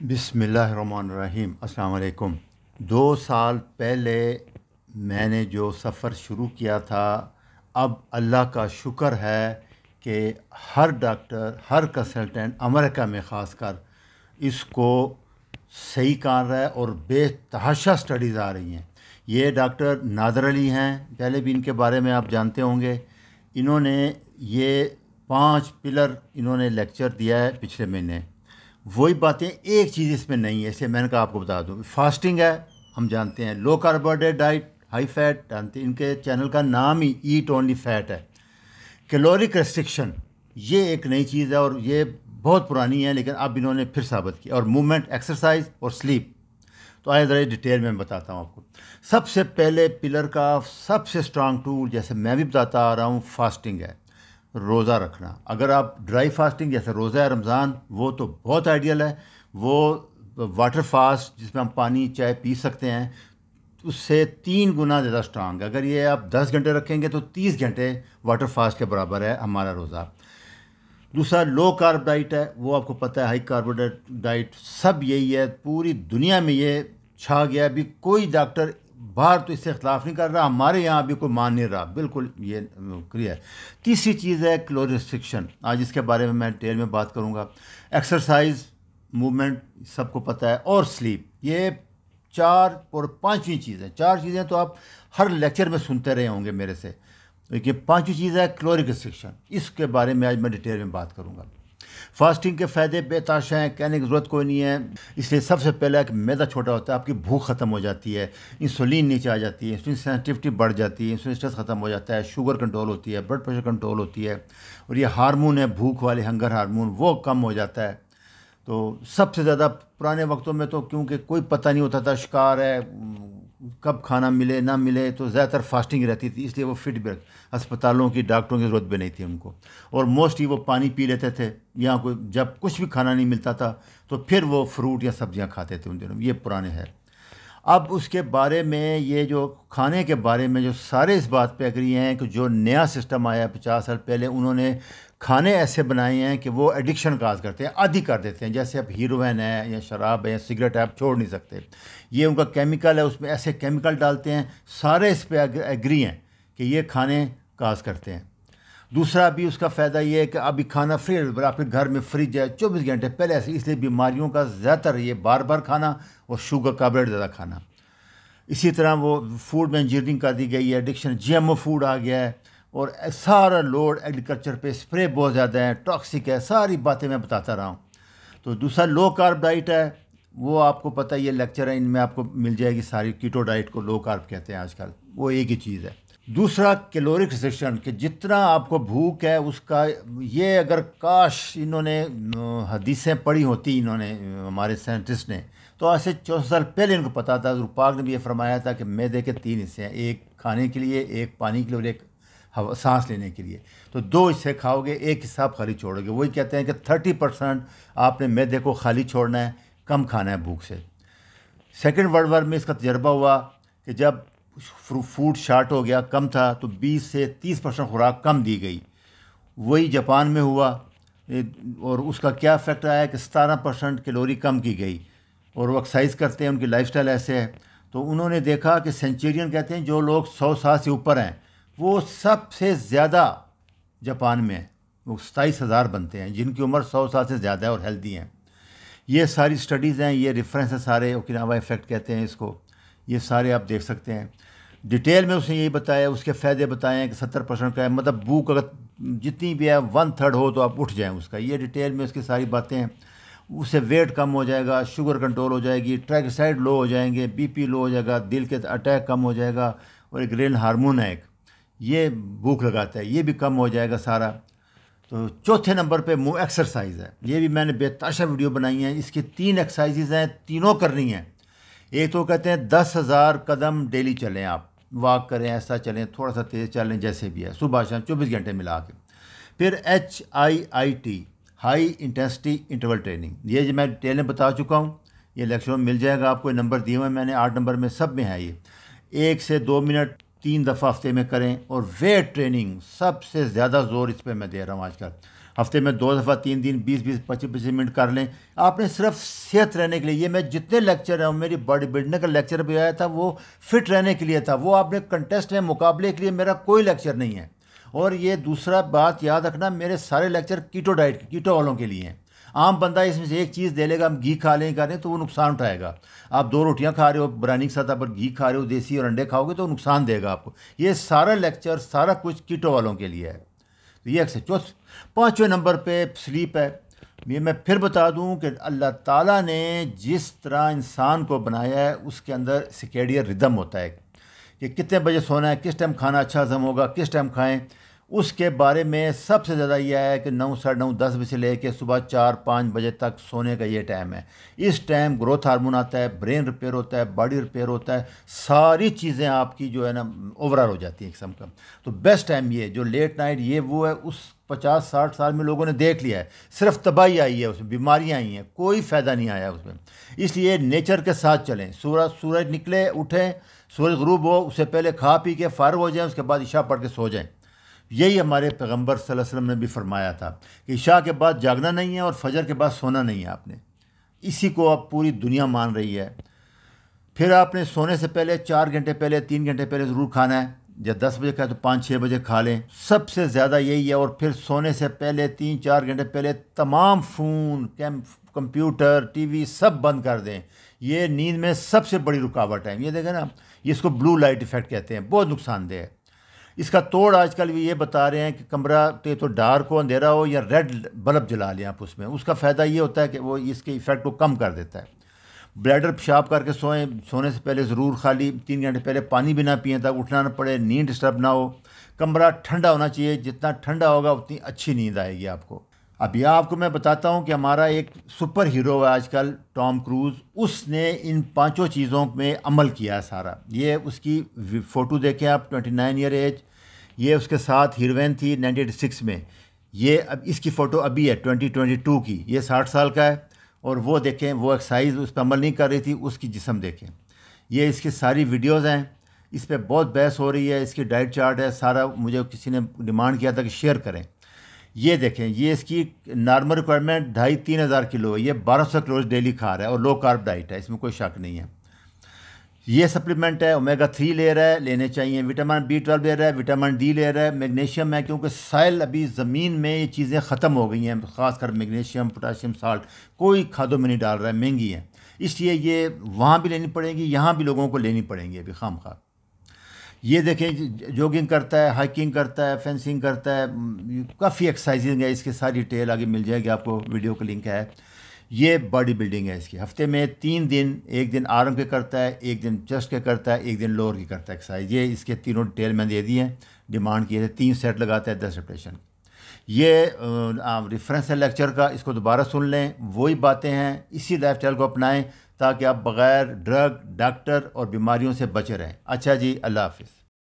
बिसमीम अल्लाम दो साल पहले मैंने जो सफ़र शुरू किया था, अब अल्लाह का शुक्र है कि हर डॉक्टर, हर कंसल्टेंट अमेरिका में ख़ास कर इसको सही कर रहा है और बेतहाशा स्टडीज़ आ रही हैं। ये डॉक्टर नादर अली हैं। पहले भी इनके बारे में आप जानते होंगे। इन्होंने ये पाँच पिलर इन्होंने लेक्चर दिया है पिछले महीने। वही बातें एक चीज़ इसमें नहीं है, इसलिए मैंने कहा आपको बता दूँ। फास्टिंग है, हम जानते हैं। Low carbohydrate diet high fat जानते हैं। इनके चैनल का नाम ही ईट ओनली फैट है। कैलोरिक रेस्ट्रिक्शन ये एक नई चीज़ है और ये बहुत पुरानी है, लेकिन अब इन्होंने फिर साबित किया और मूवमेंट एक्सरसाइज और स्लीप तो आए ज़रा डिटेल में बताता हूँ आपको। सबसे पहले पिलर का सबसे स्ट्रांग टूल जैसे मैं भी बताता आ रहा हूँ फास्टिंग है। रोज़ा रखना। अगर आप ड्राई फास्टिंग जैसे रोज़ा रमज़ान, वो तो बहुत आइडियल है। वो वाटर फास्ट जिसमें हम पानी, चाय पी सकते हैं, उससे तीन गुना ज़्यादा स्ट्रांग अगर ये आप दस घंटे रखेंगे तो तीस घंटे वाटर फास्ट के बराबर है हमारा रोज़ा। दूसरा लो कार्ब डाइट है, वो आपको पता है हाई कार्बोडाइट डाइट सब यही है। पूरी दुनिया में ये छा गया अभी कोई डॉक्टर बाहर तो इससे खिलाफ नहीं कर रहा, हमारे यहाँ भी कोई मान नहीं रहा। बिल्कुल ये क्लियर तीसरी चीज़ है क्लोज रिस्ट्रिक्शन आज इसके बारे में मैं डिटेल में बात करूँगा। एक्सरसाइज मूवमेंट सबको पता है, और स्लीप ये चार और पांचवी चीज़ें चार चीज़ें तो आप हर लेक्चर में सुनते रहे होंगे मेरे से। देखिए, पांचवी चीज़ है क्लोरिक रिस्ट्रिक्शन इसके बारे में आज मैं डिटेल में बात करूँगा। फास्टिंग के फ़ायदे बेताशा हैं, कहने की ज़रूरत कोई नहीं है। इसलिए सबसे पहले कि मैदा छोटा होता है, आपकी भूख ख़त्म हो जाती है, इंसुलिन नीचे आ जाती है, इंसुलिन सेंसिटिविटी बढ़ जाती है, इंसुलिन स्ट्रेस ख़त्म हो जाता है, शुगर कंट्रोल होती है, ब्लड प्रेशर कंट्रोल होती है, और ये हारमोन है, भूख वाले हंगर हारमोन, वो कम हो जाता है। तो सबसे ज़्यादा पुराने वक्तों में तो क्योंकि कोई पता नहीं होता था, शिकार है कब खाना मिले, ना मिले तो ज़्यादातर फास्टिंग रहती थी, इसलिए वो फिट भी अस्पतालों की, डॉक्टरों की ज़रूरत भी नहीं थी उनको। और मोस्टली वो पानी पी लेते थे, या कोई, जब कुछ भी खाना नहीं मिलता था तो फिर वो फ्रूट या सब्ज़ियाँ खाते थे उन दिनों ये पुराने हैं। अब उसके बारे में, ये जो खाने के बारे में जो सारे इस बात पे अग्री हैं कि जो नया सिस्टम आया है पचास साल पहले, उन्होंने खाने ऐसे बनाए हैं कि वो एडिक्शन काज करते हैं, आदि कर देते हैं। जैसे अब हीरोइन है या शराब है या सिगरेट है आप छोड़ नहीं सकते। ये उनका केमिकल है, उसमें ऐसे केमिकल डालते हैं, सारे इस पर एग्री हैं कि ये खाने काज करते हैं। दूसरा भी उसका फ़ायदा ये है कि अभी खाना फ्री आपके घर में फ्रिज है, चौबीस घंटे पहले ऐसे इसलिए बीमारियों का ज़्यादातर ये बार बार खाना और शुगर का ब्रेड ज़्यादा खाना। इसी तरह वो फ़ूड में इंजीनियरिंग कर दी गई है एडिक्शन जीएमओ फ़ूड आ गया है और सारा लोड एग्रीकल्चर पे स्प्रे बहुत ज़्यादा है टॉक्सिक है, सारी बातें मैं बताता रहा हूँ। तो दूसरा लो कार्ब डाइट है, वो आपको पता है ये लेक्चर है, इनमें आपको मिल जाएगी सारी कीटो डाइट को लो कार्ब कहते हैं आजकल, वो एक ही चीज़ है। दूसरा कैलोरिक रिस्ट्रिक्शन कि जितना आपको भूख है, उसका ये अगर काश इन्होंने हदीसें पढ़ी होती इन्होंने, हमारे साइंटिस्ट ने तो आज से चौदह साल पहले इनको पता था। रुपाक ने भी ये फरमाया था कि मैदे के तीन हिस्से हैं, एक खाने के लिए, एक पानी के लिए और एक हवा, सांस लेने के लिए। तो दो हिस्से खाओगे, एक हिस्सा आप खाली छोड़ोगे। वही कहते हैं कि थर्टी परसेंट आपने मैदे को खाली छोड़ना है, कम खाना है भूख से। सेकेंड वर्ल्ड वार में इसका तजर्बा हुआ कि जब फ़ूड शार्ट हो गया, कम था तो 20 से 30 परसेंट खुराक कम दी गई। वही जापान में हुआ और उसका क्या इफ़ेक्ट आया कि सतारह परसेंट कैलोरी कम की गई, और वो एक्सरसाइज करते हैं, उनकी लाइफस्टाइल ऐसे है। तो उन्होंने देखा कि सेंचुरियन कहते हैं, जो लोग सौ साल से ऊपर हैं, वो सबसे ज़्यादा जापान में वो सताईस हज़ार बनते हैं, जिनकी उम्र सौ साल से ज़्यादा है और हेल्दी हैं। ये सारी स्टडीज़ हैं, ये रेफरेंस हैं सारे, ओकिनावा इफ़ेक्ट कहते हैं इसको। ये सारे आप देख सकते हैं। डिटेल में उसने यही बताया, उसके फ़ायदे बताए हैं कि सत्तर परसेंट का है मतलब बुक अगर जितनी भी है वन थर्ड हो तो आप उठ जाएँ उसका। ये डिटेल में उसकी सारी बातें हैं। उससे वेट कम हो जाएगा शुगर कंट्रोल हो जाएगी ट्रैगसाइड लो हो जाएँगे बीपी लो हो जाएगा, दिल के अटैक कम हो जाएगा और एक ग्रेन हार्मोन है एक। ये भूख लगाता है, ये भी कम हो जाएगा सारा। तो चौथे नंबर पे मुँह एक्सरसाइज है। ये भी मैंने बेताशा वीडियो बनाई है। इसकी तीन एक्सरसाइजेज हैं, तीनों करनी हैं। एक तो कहते हैं दस हज़ार कदम डेली चलें आप। वॉक करें, ऐसा चलें थोड़ा सा तेज़ चलें, जैसे भी है। सुबह शाम चौबीस घंटे मिला के। फिर H I I T high intensity interval training ये जो मैं डिटेल में बता चुका हूँ, ये लेक्चर में मिल जाएगा आपको। नंबर दिए हुए हैं मैंने, आठ नंबर में सब में है ये। एक से दो मिनट तीन दफ़ा हफ़्ते में करें और वेट ट्रेनिंग सबसे ज़्यादा ज़ोर इस पर मैं दे रहा हूँ आजकल। हफ़्ते में दो दफ़ा तीन दिन, बीस बीस, पच्चीस पच्चीस मिनट कर लें। आपने सिर्फ़ सेहत रहने के लिए, ये मैं जितने लेक्चर हैं, मेरी बॉडी बिल्डिंग का लेक्चर भी आया था, वो फिट रहने के लिए था। वो आपने कंटेस्ट में मुकाबले के लिए मेरा कोई लेक्चर नहीं है। और ये दूसरा बात याद रखना, मेरे सारे लेक्चर कीटो डाइट कीटो वालों के लिए हैं। आम बंदा इसमें से एक चीज़ दे लेगा, हम घी खा लें करें तो वो नुकसान उठाएगा। आप दो रोटियाँ खा रहे हो बुरानी की सतह पर घी खा रहे हो, देसी और अंडे खाओगे तो नुकसान देगा आपको। ये सारा लेक्चर सारा कुछ कीटो वालों के लिए है। ये से चौथ पाँचवें नंबर पे स्लीप है। ये मैं फिर बता दूँ कि अल्लाह ताला ने जिस तरह इंसान को बनाया है, उसके अंदर सिकेडियर रिदम होता है। कि कितने बजे सोना है, किस टाइम खाना अच्छा हजम होगा, किस टाइम खाएँ उसके बारे में सबसे ज़्यादा यह है कि नौ साढ़े नौ, दस बजे से लेकर सुबह चार पाँच बजे तक सोने का ये टाइम है। इस टाइम ग्रोथ हार्मोन आता है ब्रेन रिपेयर होता है बॉडी रिपेयर होता है, सारी चीज़ें आपकी जो है ना ओवरऑल हो जाती हैं किस्म का। तो बेस्ट टाइम ये, जो लेट नाइट ये वो है, उस पचास साठ साल में लोगों ने देख लिया है। सिर्फ़ तबाही आई है उसमें, बीमारियाँ आई हैं, कोई फ़ायदा नहीं आया उसमें। इसलिए नेचर के साथ चलें। सूरज सूरज निकले, उठें, सूरज गरूब हो, उससे पहले खा पी के फार हो जाएँ, उसके बाद इशा पढ़ के सो जाएँ। यही हमारे पैगंबर वसल्लम ने भी फरमाया था कि इशा के बाद जागना नहीं है और फजर के बाद सोना नहीं है आपने। इसी को अब पूरी दुनिया मान रही है। फिर आपने सोने से पहले, चार घंटे पहले, तीन घंटे पहले ज़रूर खाना है। जब दस बजे खाए तो पाँच छः बजे खा लें। सबसे ज़्यादा यही है और फिर सोने से पहले, तीन चार घंटे पहले तमाम फ़ोन, कैम, कंप्यूटर, टीवी सब बंद कर दें। ये नींद में सबसे बड़ी रुकावट है। ये देखें ना, इसको ब्लू लाइट इफ़ेक्ट कहते हैं। बहुत नुकसानदेह है। इसका तोड़ आजकल भी ये बता रहे हैं कि कमरा तो तो डार्क हो, अंधेरा हो या रेड बल्ब जला लें आप उसमें। उसका फ़ायदा ये होता है कि वो इसके इफ़ेक्ट को कम कर देता है। ब्लैडर पेशाब करके सोएँ, सोने से पहले ज़रूर खाली तीन घंटे पहले पानी भी ना पिए ताकि उठना ना पड़े, नींद डिस्टर्ब ना हो। कमरा ठंडा होना चाहिए, जितना ठंडा होगा उतनी अच्छी नींद आएगी आपको। यह आपको मैं बताता हूँ कि हमारा एक सुपर हीरो है आजकल टॉम क्रूज़ उसने इन पाँचों चीज़ों में अमल किया है सारा। ये उसकी फ़ोटो देखें आप ट्वेंटी नाइन ईयर एज ये उसके साथ हीरोइन थी नाइनटी सिक्स में। ये अब, इसकी फ़ोटो अभी है ट्वेंटी ट्वेंटी टू की। ये साठ साल का है और वो देखें, वो एक्सरसाइज उस पर अमल नहीं कर रही थी, उसकी जिसम देखें। ये इसकी सारी वीडियोज़ हैं। इस पर बहुत बहस हो रही है, इसकी डाइट चार्ट है, सारा मुझे किसी ने डिमांड किया था कि शेयर करें। ये देखें, ये इसकी नॉर्मल रिक्वायरमेंट ढाई तीन हज़ार किलो है, ये बारह सौ किलो डेली खा रहा है और लो कार्ब डाइट है, इसमें कोई शक नहीं है। ये सप्लीमेंट है ओमेगा थ्री ले रहा है, लेने चाहिए विटामिन बी ट्वेल्व ले रहा है विटामिन डी ले रहा है मैग्नीशियम है, क्योंकि साइल अभी ज़मीन में ये चीज़ें ख़त्म हो गई हैं, ख़ासकर मैग्नीशियम पोटाशियम साल्ट कोई खादों में नहीं डाल रहा है, महँगी है। इसलिए ये वहाँ भी लेनी पड़ेगी, यहाँ भी लोगों को लेनी पड़ेंगी अभी खाम खा ये देखें जॉगिंग करता है हाइकिंग करता है फेंसिंग करता है काफ़ी एक्सरसाइजिंग है, इसकी सारी डिटेल आगे मिल जाएगी, आपको वीडियो का लिंक है। ये बॉडी बिल्डिंग है इसकी। हफ़्ते में तीन दिन, एक दिन आर्म के करता है, एक दिन चेस्ट के करता है, एक दिन लोअर की करता है एक्सरसाइज ये इसके तीनों डिटेल मैंने दे दी हैं। डिमांड किए थे, तीन सेट लगाता है, दस रिपटेशन ये रेफरेंस है लेक्चर का, इसको दोबारा सुन लें, वही बातें हैं, इसी लाइफ स्टाइल को अपनाएँ ताकि आप बग़ैर ड्रग डॉक्टर और बीमारियों से बचे रहें। अच्छा जी अल्लाह हाफिज़।